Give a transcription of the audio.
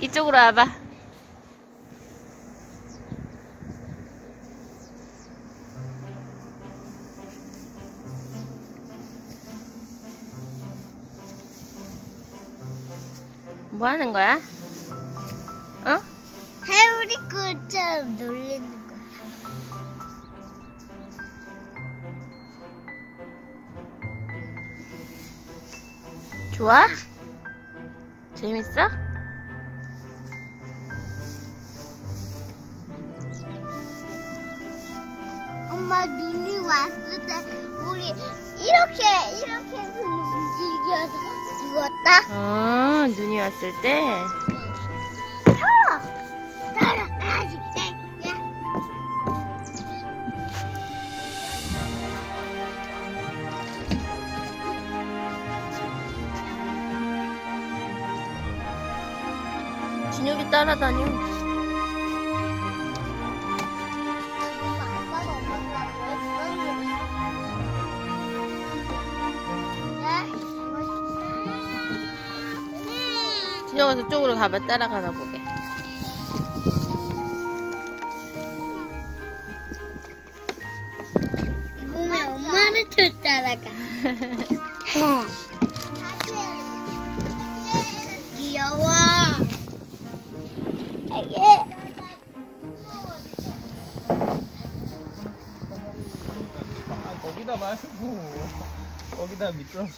이쪽으로 와봐. 뭐 하는 거야? 어? 해우리 꿀처럼 놀리는 거야. 좋아? 재밌어? 엄마 눈이 왔을 때 우리 이렇게 이렇게 움직여서 죽었다. 어, 눈이 왔을 때. 야. 준혁이 따라다녀. 준혁아 저쪽으로 가봐. 따라가나 보게. 몸에 엄마를 쫓 따라가. 귀여워. 예. 아, 거기다 말고 거기다 미끄러져